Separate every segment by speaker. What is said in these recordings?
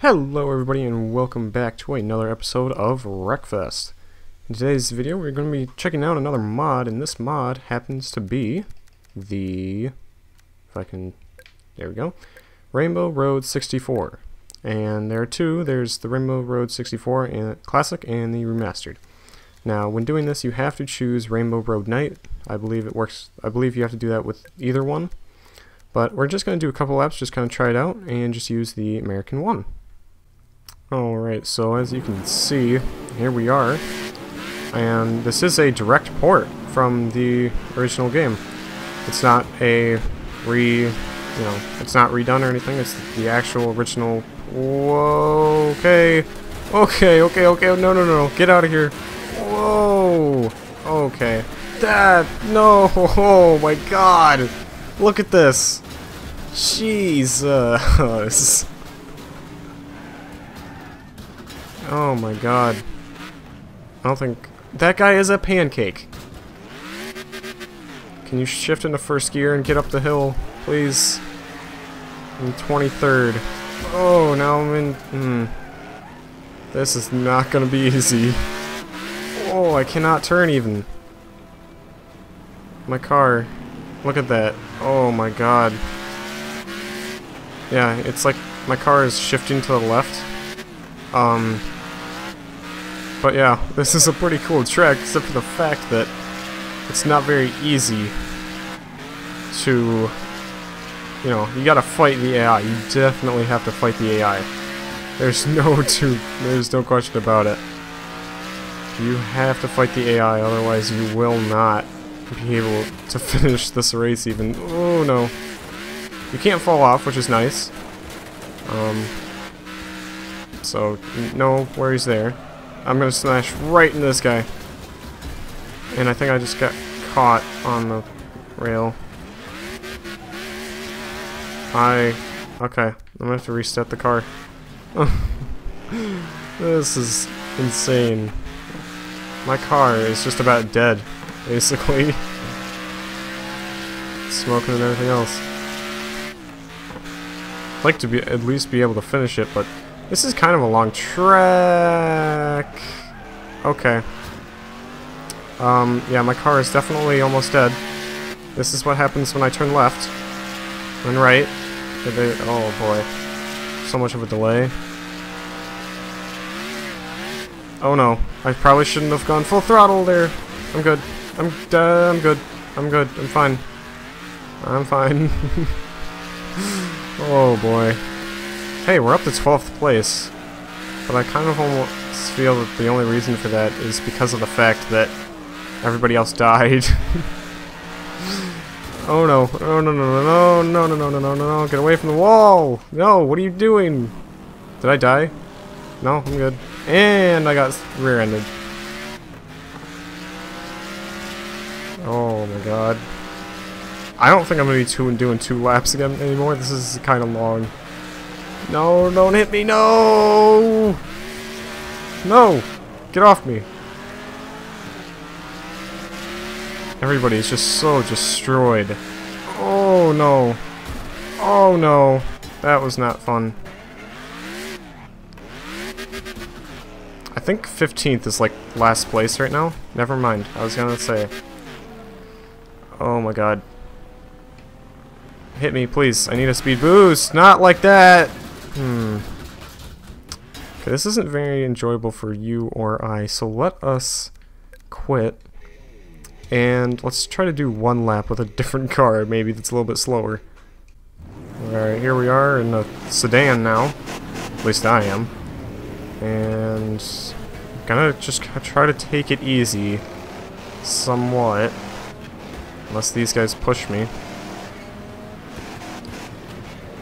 Speaker 1: Hello everybody and welcome back to another episode of Wreckfest. In today's video we're going to be checking out another mod and this mod happens to be the, if I can, there we go, Rainbow Road 64. And there are two, there's the Rainbow Road 64 and Classic and the Remastered. Now when doing this you have to choose Rainbow Road Night. I believe it works, I believe you have to do that with either one. But we're just going to do a couple laps, just kind of try it out, and just use the American one. Alright, so as you can see, here we are. And this is a direct port from the original game. It's not a re... you know, it's not redone or anything, it's the actual original... Whoa, okay. Okay, okay, okay, no, no, no, get out of here. Whoa, okay. That, no, oh my god. Look at this. Jesus. Oh my god. I don't think... That guy is a pancake. Can you shift into first gear and get up the hill, please? I'm 23rd. Oh, now I'm in... Hmm. This is not gonna be easy. Oh, I cannot turn even. My car. Look at that. Oh my god. Yeah, it's like my car is shifting to the left. Um, but yeah, this is a pretty cool track, except for the fact that it's not very easy to, you know, you gotta fight the AI. You definitely have to fight the AI. There's no two, there's no question about it. You have to fight the AI, otherwise you will not be able to finish this race even. Oh no. You can't fall off, which is nice. Um, so, no worries there. I'm gonna smash right into this guy. And I think I just got caught on the rail. I... Okay, I'm gonna have to reset the car. this is insane. My car is just about dead, basically. Smoking and everything else. I'd like to be at least be able to finish it, but this is kind of a long track. Okay. Um, yeah, my car is definitely almost dead. This is what happens when I turn left. And right. oh boy. So much of a delay. Oh no. I probably shouldn't have gone full throttle there. I'm good. I'm, uh, I'm good. I'm good. I'm fine. I'm fine. oh boy. Hey, we're up to 12th place. But I kind of almost feel that the only reason for that is because of the fact that everybody else died. oh no. Oh no no no no no no no no no no no get away from the wall! No, what are you doing? Did I die? No, I'm good. And I got rear-ended. Oh my god. I don't think I'm gonna be two and doing two laps again anymore. This is kind of long. No, don't hit me, no! No! Get off me. Everybody's just so destroyed. Oh no. Oh no. That was not fun. I think 15th is like last place right now. Never mind. I was gonna say. Oh my god. Hit me, please. I need a speed boost. Not like that. Hmm. Okay, this isn't very enjoyable for you or I, so let us quit. And let's try to do one lap with a different car, maybe that's a little bit slower. Alright, here we are in a sedan now. At least I am. And I'm gonna just try to take it easy. Somewhat. Unless these guys push me.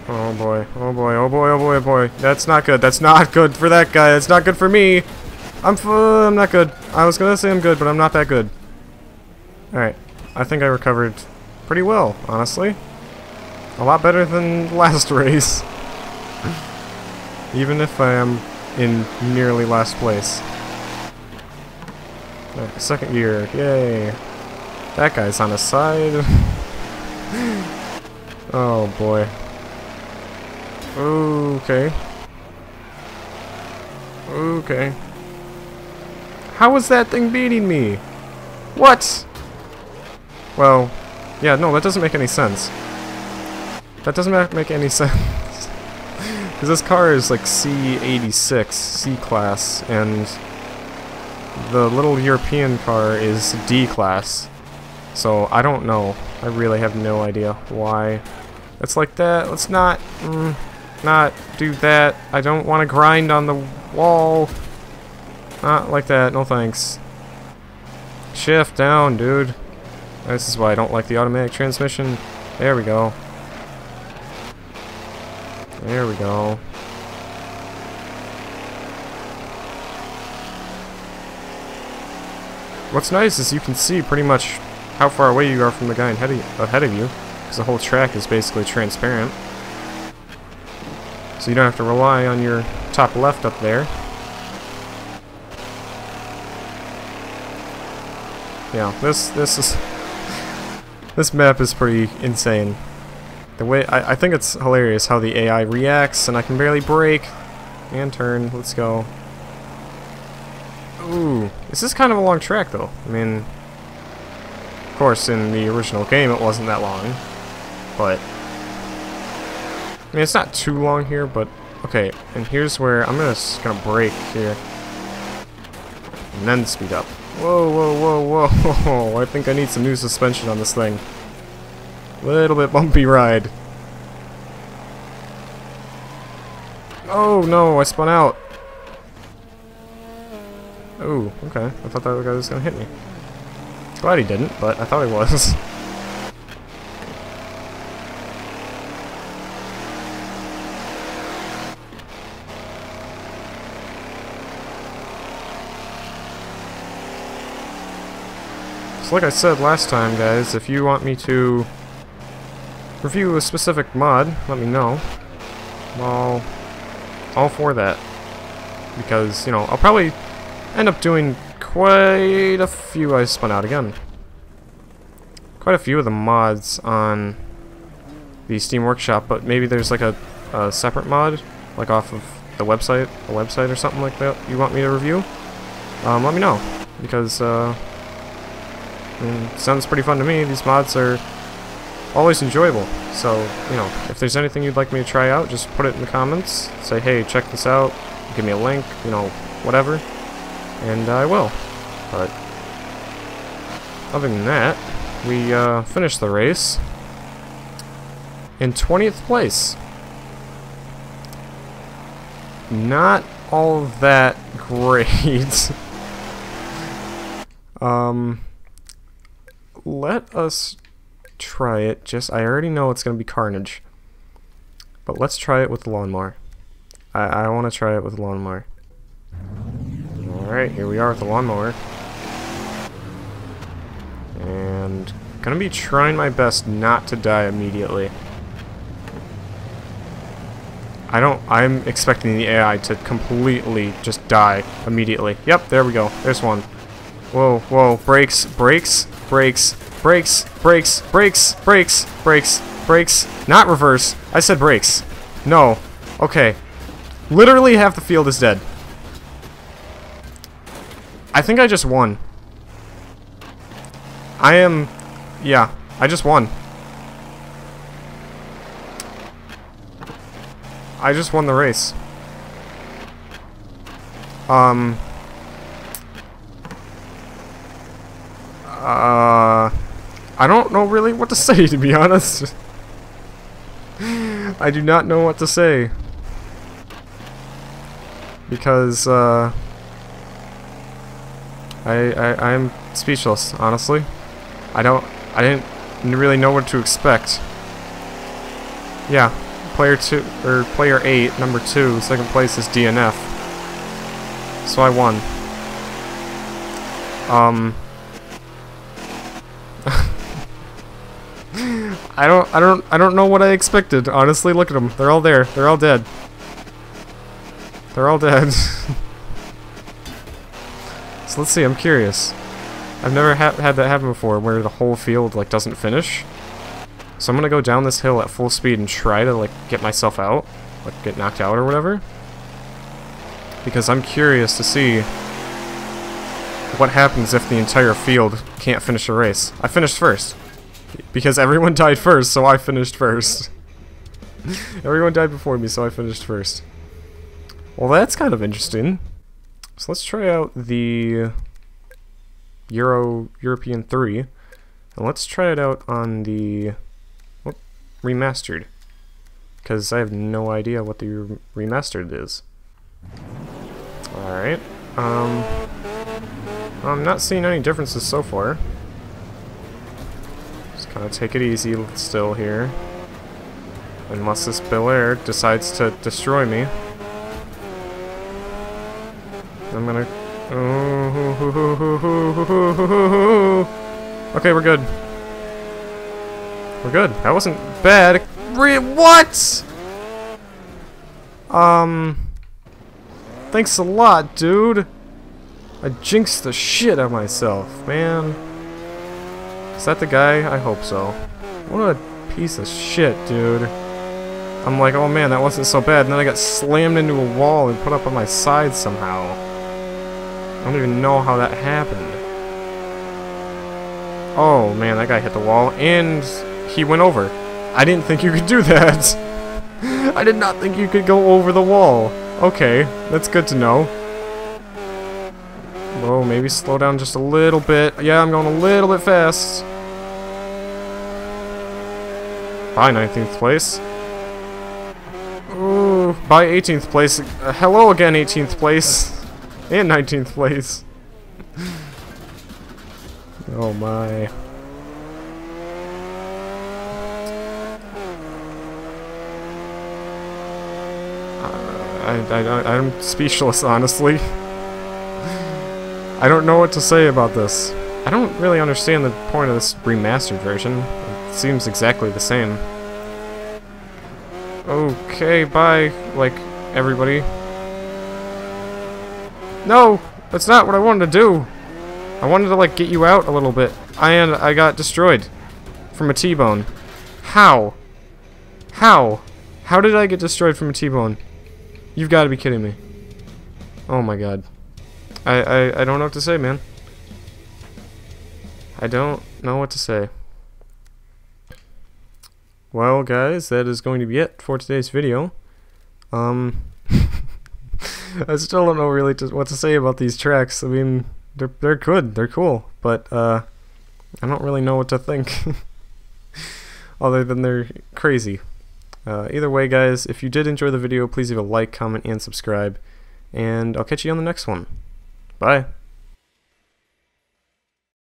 Speaker 1: Oh boy, oh boy, oh boy, oh boy, oh boy. That's not good. That's not good for that guy. That's not good for me. I'm f uh, I'm not good. I was gonna say I'm good, but I'm not that good. Alright. I think I recovered pretty well, honestly. A lot better than last race. Even if I am in nearly last place. Right, second gear, yay. That guy's on his side. oh boy. Okay. Okay. How is that thing beating me? What? Well, yeah, no, that doesn't make any sense. That doesn't make any sense. Because this car is like C86, C-Class, and the little European car is D-Class. So, I don't know. I really have no idea why it's like that. Let's not, mm, not do that. I don't want to grind on the wall. Not like that, no thanks. Shift down, dude. This is why I don't like the automatic transmission. There we go. There we go. What's nice is you can see pretty much how far away you are from the guy ahead of, ahead of you, because the whole track is basically transparent. So you don't have to rely on your top left up there. Yeah, this this is this map is pretty insane. The way I, I think it's hilarious how the AI reacts, and I can barely brake and turn. Let's go. Ooh, this is kind of a long track though. I mean, of course, in the original game it wasn't that long, but mean it's not too long here. But okay, and here's where I'm just gonna brake here, and then speed up. Whoa, whoa, whoa, whoa! I think I need some new suspension on this thing. Little bit bumpy ride. Oh no, I spun out. Oh, okay. I thought that guy was gonna hit me. Glad he didn't, but I thought he was. So like I said last time, guys, if you want me to review a specific mod, let me know. I'll all for that. Because, you know, I'll probably end up doing quite a few I spun out again. Quite a few of the mods on the Steam Workshop, but maybe there's like a, a separate mod, like off of the website, a website or something like that you want me to review. Um, let me know, because, uh, I mean, sounds pretty fun to me. These mods are always enjoyable. So, you know, if there's anything you'd like me to try out, just put it in the comments. Say, hey, check this out. Give me a link, you know, whatever. And I will. But, other than that, we uh, finished the race in 20th place. Not all that great. um, let us try it. Just I already know it's going to be carnage. But let's try it with the lawnmower. I, I want to try it with the lawnmower. Alright, here we are with the lawnmower. And gonna be trying my best not to die immediately. I don't, I'm expecting the AI to completely just die immediately. Yep, there we go. There's one. Whoa, whoa, brakes, brakes, brakes, brakes, brakes, brakes, brakes, brakes, brakes. Not reverse. I said brakes. No. Okay. Literally half the field is dead. I think I just won. I am... Yeah, I just won. I just won the race. Um... Uh... I don't know really what to say, to be honest. I do not know what to say. Because, uh... I, I, I'm speechless, honestly. I don't... I didn't really know what to expect. Yeah, player 2, or player 8, number 2, second place is DNF. So I won. Um... I don't, I don't, I don't know what I expected. Honestly, look at them. They're all there. They're all dead. They're all dead. so let's see. I'm curious. I've never ha had that happen before, where the whole field like doesn't finish. So I'm gonna go down this hill at full speed and try to like get myself out, like get knocked out or whatever. because I'm curious to see what happens if the entire field can't finish a race. I finished first. Because everyone died first, so I finished first. everyone died before me, so I finished first. Well, that's kind of interesting. So let's try out the Euro European 3. And let's try it out on the oh, remastered. Because I have no idea what the remastered is. Alright. Um, I'm not seeing any differences so far. Of take it easy still here. Unless this Bel Air decides to destroy me. I'm gonna... Okay, we're good. We're good. That wasn't bad. Re what? Um... Thanks a lot, dude. I jinxed the shit out of myself, man. Is that the guy? I hope so. What a piece of shit, dude. I'm like, oh man, that wasn't so bad. And then I got slammed into a wall and put up on my side somehow. I don't even know how that happened. Oh man, that guy hit the wall, and he went over. I didn't think you could do that. I did not think you could go over the wall. Okay, that's good to know. Whoa, maybe slow down just a little bit. Yeah, I'm going a little bit fast. Bye, 19th place. Ooh, bye, 18th place. Uh, hello again, 18th place. And 19th place. oh my. I, I, I'm speechless, honestly. I don't know what to say about this. I don't really understand the point of this remastered version. Seems exactly the same. Okay, bye, like, everybody. No! That's not what I wanted to do! I wanted to, like, get you out a little bit. I and I got destroyed. From a T-bone. How? How? How did I get destroyed from a T-bone? You've got to be kidding me. Oh my god. I, I, I don't know what to say, man. I don't know what to say. Well, guys, that is going to be it for today's video. Um... I still don't know really to, what to say about these tracks. I mean, they're they're good, they're cool, but uh, I don't really know what to think. Other than they're crazy. Uh, either way, guys, if you did enjoy the video, please leave a like, comment, and subscribe. And I'll catch you on the next one. Bye.